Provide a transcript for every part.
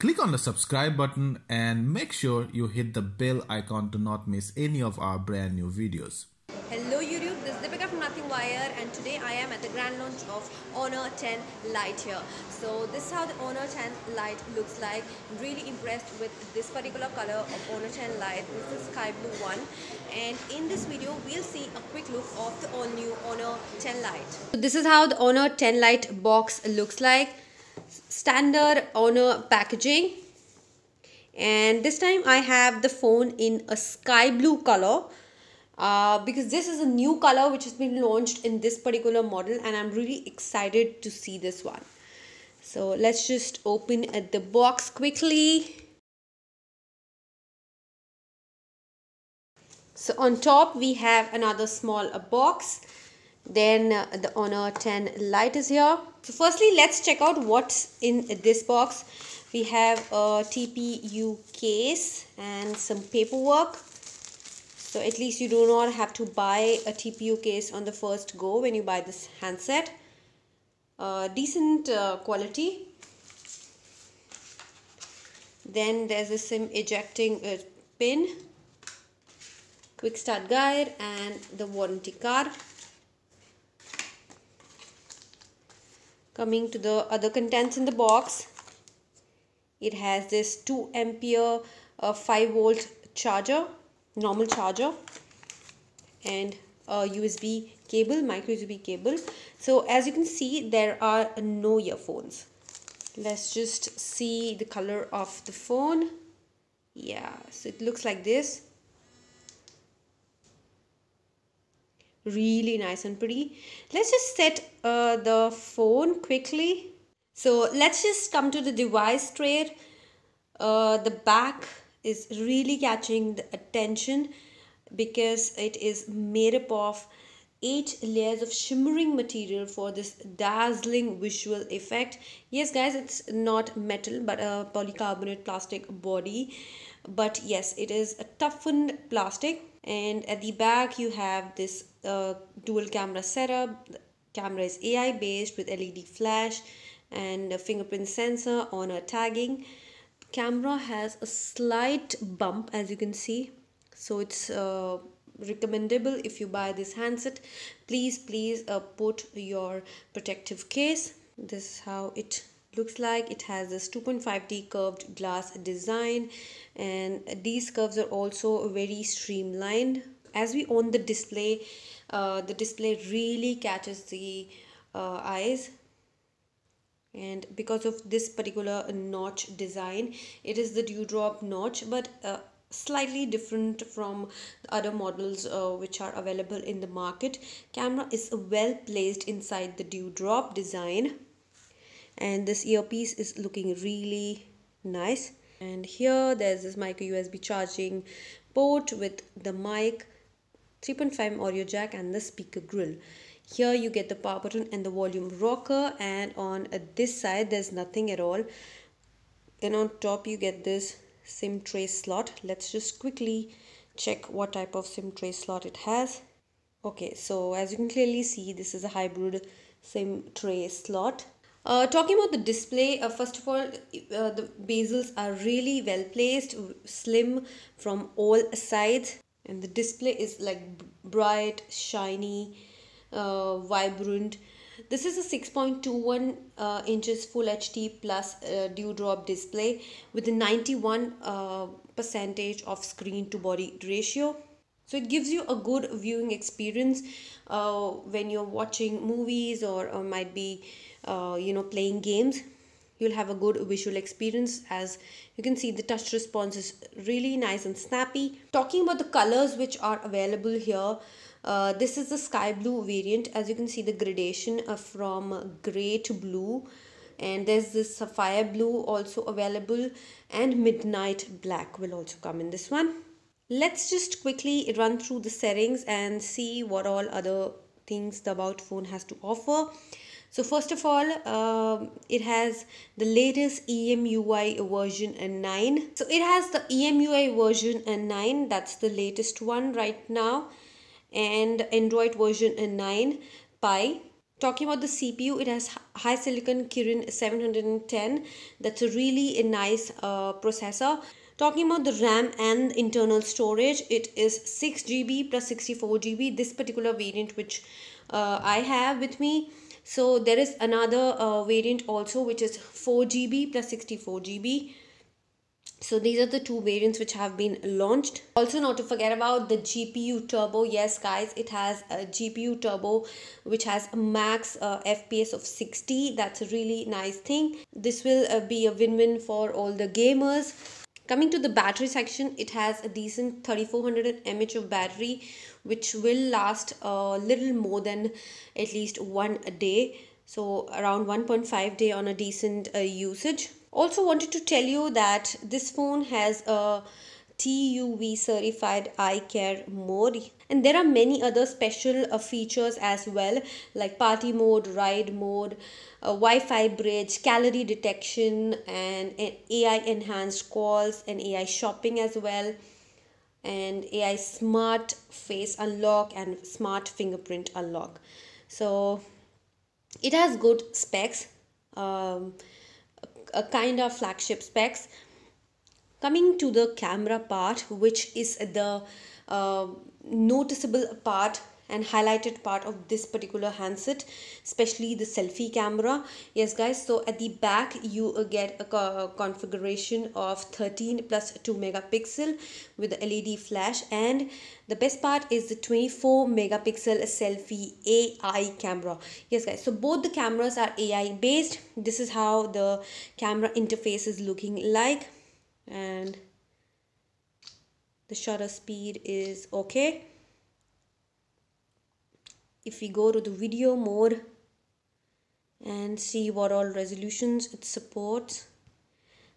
Click on the subscribe button and make sure you hit the bell icon to not miss any of our brand new videos. Hello YouTube, this is Deepika from Nothing Wire and today I am at the grand launch of Honor 10 Lite here. So this is how the Honor 10 Lite looks like. I'm really impressed with this particular color of Honor 10 Lite. This is sky blue one and in this video we'll see a quick look of the all new Honor 10 Lite. So this is how the Honor 10 Lite box looks like standard Honor packaging and this time I have the phone in a sky blue color uh, because this is a new color which has been launched in this particular model and I'm really excited to see this one. So let's just open at the box quickly. So on top we have another small box then uh, the honor 10 Lite is here. So firstly let's check out what's in this box. We have a tpu case and some paperwork. So at least you do not have to buy a tpu case on the first go when you buy this handset. Uh, decent uh, quality. Then there's a sim ejecting uh, pin. Quick start guide and the warranty card coming to the other contents in the box. It has this 2 ampere uh, 5 volt charger normal charger and a USB cable micro USB cable. So as you can see there are no earphones. Let's just see the color of the phone. Yeah so it looks like this really nice and pretty. Let's just set uh, the phone quickly. So let's just come to the device tray. Uh, the back is really catching the attention because it is made up of eight layers of shimmering material for this dazzling visual effect. Yes guys it's not metal but a polycarbonate plastic body but yes it is a toughened plastic. And at the back you have this uh, dual camera setup. The camera is ai based with led flash and a fingerprint sensor on a tagging. Camera has a slight bump as you can see. So it's uh, recommendable if you buy this handset. Please please uh, put your protective case. This is how it looks like. It has this 2.5d curved glass design and these curves are also very streamlined. As we own the display uh, the display really catches the uh, eyes. And because of this particular notch design it is the dewdrop notch but uh, slightly different from other models uh, which are available in the market. Camera is well placed inside the dewdrop design and this earpiece is looking really nice. And here there's this micro usb charging port with the mic 3.5 audio jack and the speaker grill. Here you get the power button and the volume rocker and on this side there's nothing at all. Then on top you get this sim tray slot. Let's just quickly check what type of sim tray slot it has. Okay so as you can clearly see this is a hybrid sim tray slot uh, talking about the display, uh, first of all, uh, the bezels are really well placed, slim from all sides, and the display is like bright, shiny, uh, vibrant. This is a 6.21 uh, inches Full HD plus uh, dewdrop display with a 91 percentage of screen to body ratio. So it gives you a good viewing experience uh, when you're watching movies or, or might be uh, you know playing games. You'll have a good visual experience as you can see the touch response is really nice and snappy. Talking about the colors which are available here uh, this is the sky blue variant. As you can see the gradation uh, from gray to blue. And there's this sapphire blue also available. And midnight black will also come in this one let's just quickly run through the settings and see what all other things the about phone has to offer. So first of all um, it has the latest EMUI version and 9 so it has the EMUI version and 9 that's the latest one right now. And Android version and 9 Pie Talking about the CPU, it has HiSilicon Kirin 710. That's a really a nice uh, processor. Talking about the RAM and internal storage, it is 6 GB plus 64 GB. This particular variant, which uh, I have with me. So there is another uh, variant also, which is 4 GB plus 64 GB so these are the two variants which have been launched. Also not to forget about the gpu turbo. Yes guys it has a gpu turbo which has a max uh, fps of 60 that's a really nice thing. This will uh, be a win-win for all the gamers coming to the battery section it has a decent 3400 mAh of battery which will last a little more than at least one a day. So around 1.5 day on a decent uh, usage. Also wanted to tell you that this phone has a TUV certified eye care mode. And there are many other special uh, features as well like party mode ride mode uh, wi-fi bridge calorie detection and ai enhanced calls and ai shopping as well and ai smart face unlock and smart fingerprint unlock. So it has good specs um, a kind of flagship specs coming to the camera part which is the uh, noticeable part and highlighted part of this particular handset especially the selfie camera. Yes guys so at the back you uh, get a configuration of 13 plus 2 megapixel with the led flash. And the best part is the 24 megapixel selfie ai camera. Yes guys so both the cameras are ai based. This is how the camera interface is looking like and the shutter speed is okay. If we go to the video mode and see what all resolutions it supports.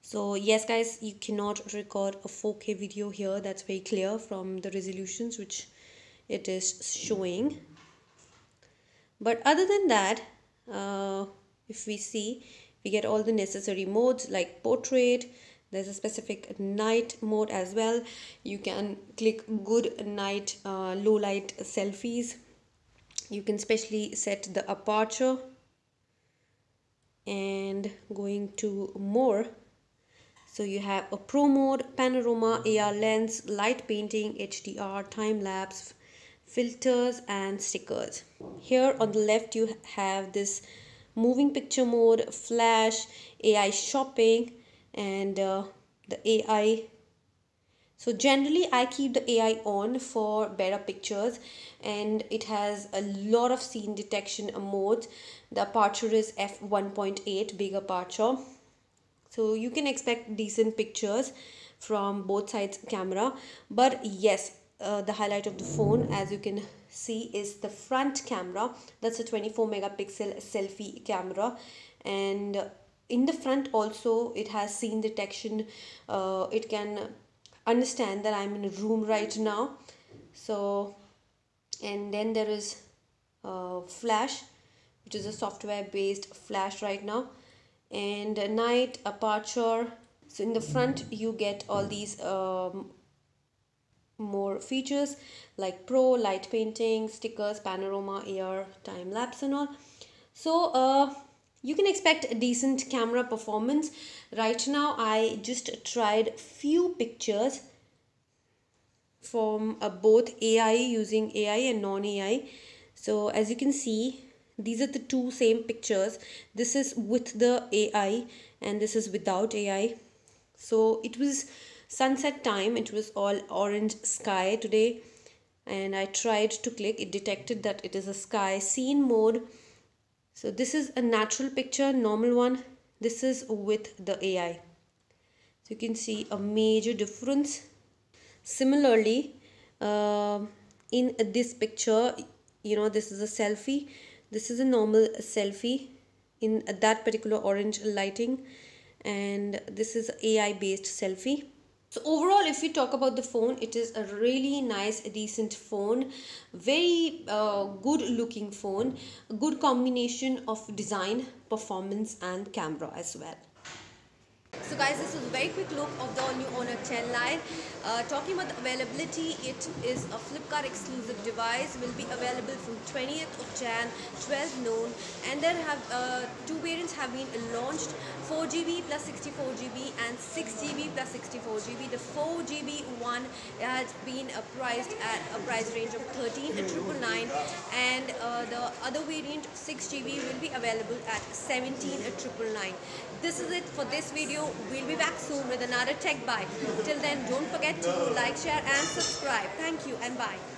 So yes guys you cannot record a 4k video here. That's very clear from the resolutions which it is showing. But other than that uh, if we see we get all the necessary modes like portrait there's a specific night mode as well. You can click good night uh, low light selfies. You can specially set the aperture. And going to more. So you have a pro mode panorama ar lens light painting hdr time lapse filters and stickers. Here on the left you have this moving picture mode flash ai shopping and uh, the ai so generally i keep the ai on for better pictures and it has a lot of scene detection modes the aperture is f1.8 big aperture. So you can expect decent pictures from both sides camera. But yes uh, the highlight of the phone as you can see is the front camera. That's a 24 megapixel selfie camera. And in the front also it has scene detection. Uh, it can understand that i'm in a room right now. So and then there is uh, flash which is a software based flash right now. And night aperture. So in the front you get all these um, more features like pro light painting stickers panorama air time lapse and all. So uh you can expect a decent camera performance. Right now i just tried few pictures from uh, both ai using ai and non ai so as you can see these are the two same pictures. This is with the ai and this is without ai so it was sunset time. It was all orange sky today. And i tried to click. It detected that it is a sky scene mode so this is a natural picture normal one. This is with the AI so you can see a major difference. Similarly uh, in this picture you know this is a selfie. This is a normal selfie in that particular orange lighting. And this is AI based selfie so overall if we talk about the phone it is a really nice decent phone. Very uh, good looking phone. Good combination of design performance and camera as well So guys, this is a very quick look of the new Honor 10 Lite. Uh, talking about the availability, it is a Flipkart exclusive device, will be available from 20th of Jan, 12 noon. And there have uh, two variants have been launched, 4GB plus 64GB and 6GB plus 64GB. The 4GB one has been uh, priced at a price range of 13,999 and uh, the other variant 6GB will be available at 17,999. This is it for this video. We'll be back soon with another tech bite. Till then, don't forget to like, share and subscribe. Thank you and bye.